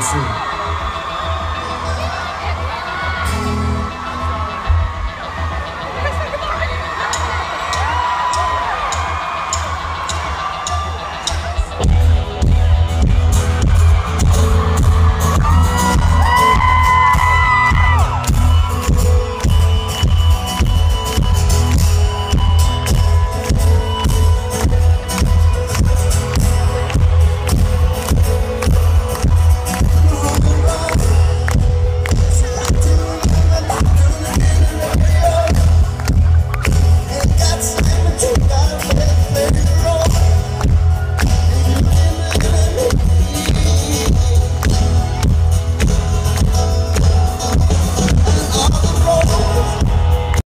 是